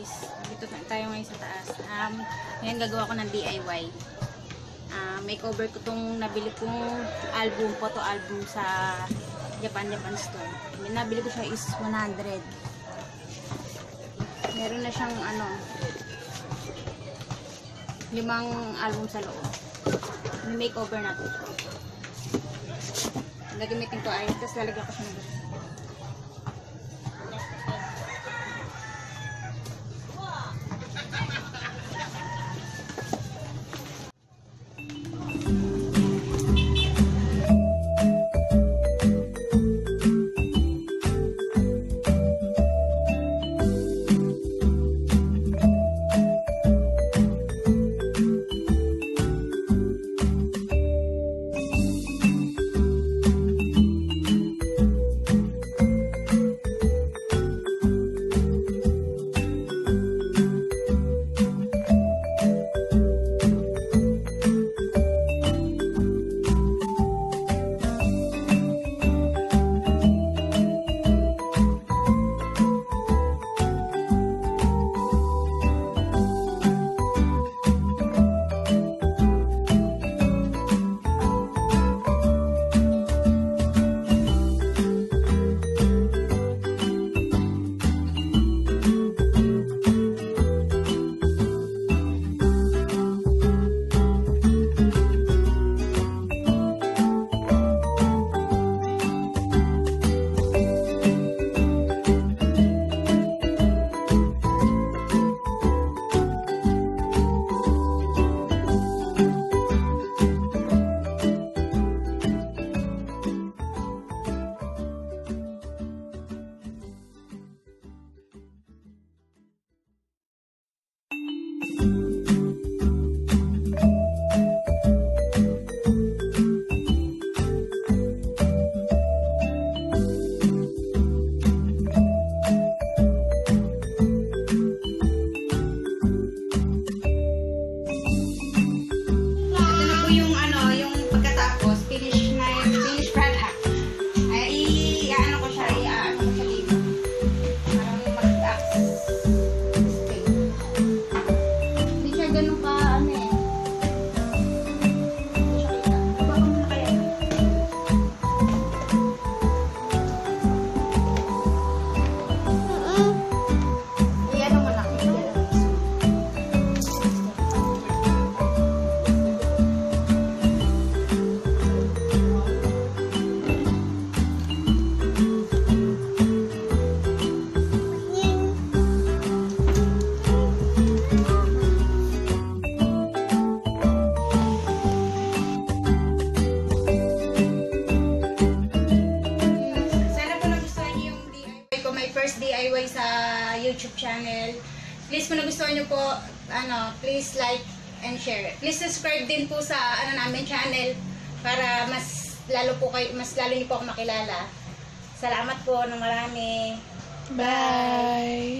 guys. Dito tayo ngayon sa taas. Um, ngayon gagawa ko ng DIY. Uh, may cover ko tong nabili kong album, photo album sa Japan Japan store. May nabili ko siya is 100. Meron na siyang ano limang album sa loob. May makeover na to. Gagamitin ko ay, tapos lalagyan ko siya ng DIY sa YouTube channel. Please kung nagustuhan niyo po, ano, please like and share. Please subscribe din po sa ano namin channel para mas lalo po kayo, mas lalo niyo po ako makilala. Salamat po ng marami. Bye!